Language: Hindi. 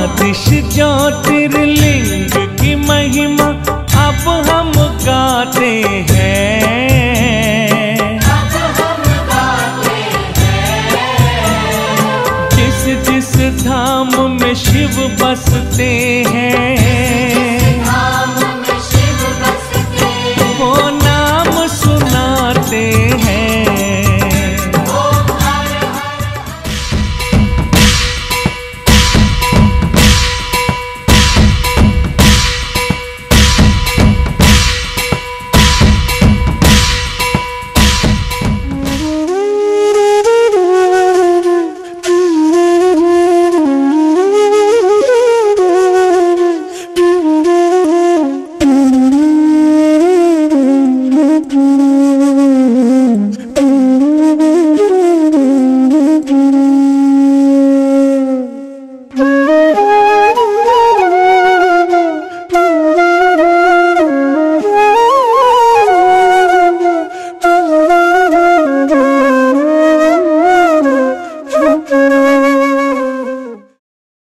आतिश ज्योतिर्लिंग की महिमा अब हम गाते हैं। जिस जिस धाम में शिव बसते हैं।